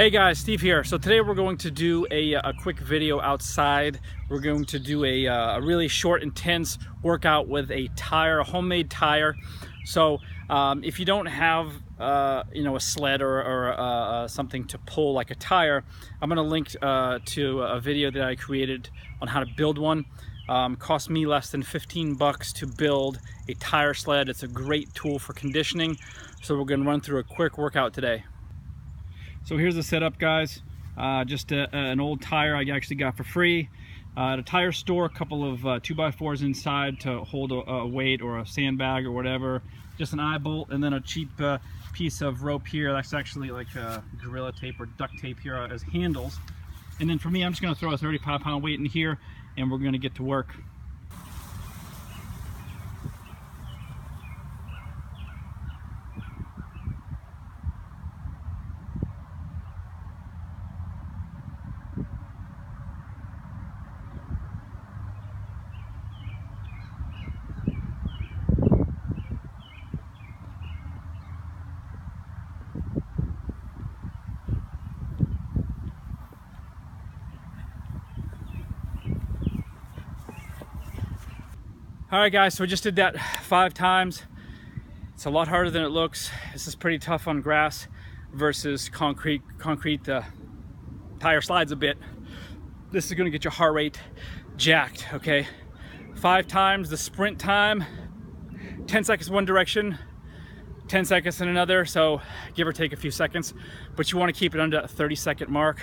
Hey guys, Steve here. So today we're going to do a, a quick video outside. We're going to do a, uh, a, really short, intense workout with a tire, a homemade tire. So um, if you don't have uh, you know, a sled or, or uh, uh something to pull like a tire, I'm gonna link uh, to a video that I created on how to build one. Um, cost me less than 15 bucks to build a tire sled. It's a great tool for conditioning. So we're gonna run through a quick workout today. So here's the setup guys. Uh, just a, an old tire I actually got for free. Uh, at a tire store, a couple of uh, 2x4s inside to hold a, a, weight or a sandbag or whatever. Just an eye bolt and then a cheap uh, piece of rope here. That's actually like Gorilla Tape or duct tape here as handles. And then for me, I'm just gonna throw a 35 pound weight in here and we're gonna get to work. All right guys, so we just did that five times. It's a lot harder than it looks. This is pretty tough on grass versus concrete. Concrete, the tire slides a bit. This is gonna get your heart rate jacked, okay? Five times the sprint time, 10 seconds one direction, 10 seconds in another, so give or take a few seconds, but you wanna keep it under a 30 second mark.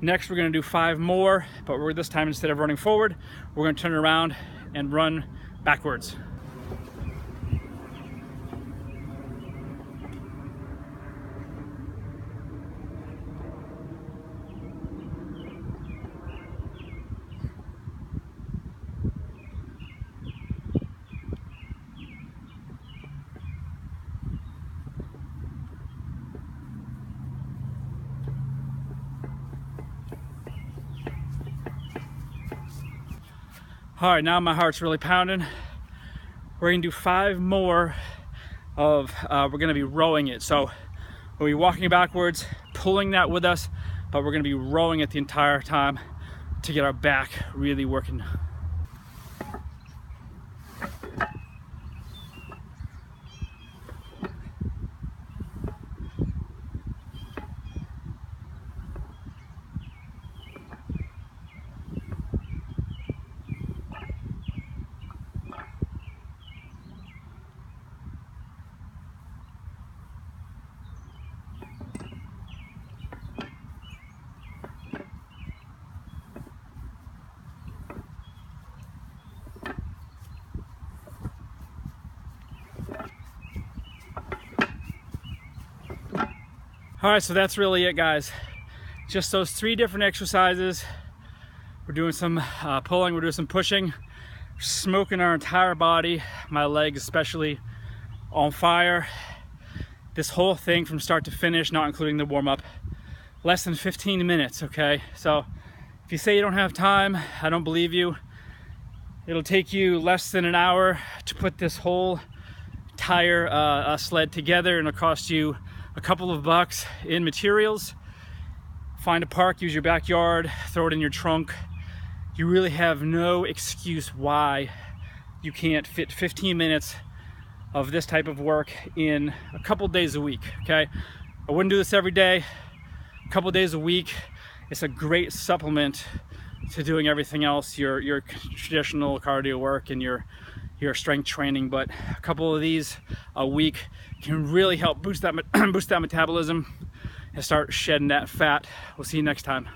Next, we're gonna do five more, but we're this time, instead of running forward, we're gonna turn around and run backwards. All right, now my heart's really pounding. We're gonna do five more of, uh, we're gonna be rowing it. So we'll be walking backwards, pulling that with us, but we're gonna be rowing it the entire time to get our back really working. All right, so that's really it, guys. Just those three different exercises. We're doing some uh, pulling, we're doing some pushing, smoking our entire body, my legs especially, on fire. This whole thing from start to finish, not including the warm-up, less than 15 minutes, okay? So if you say you don't have time, I don't believe you. It'll take you less than an hour to put this whole tire uh, sled together and it'll cost you a couple of bucks in materials. Find a park, use your backyard, throw it in your trunk. You really have no excuse why you can't fit 15 minutes of this type of work in a couple days a week, okay? I wouldn't do this every day, a couple days a week. It's a great supplement to doing everything else, your, your traditional cardio work and your, your strength training, but a couple of these a week can really help boost that, boost that metabolism and start shedding that fat. We'll see you next time.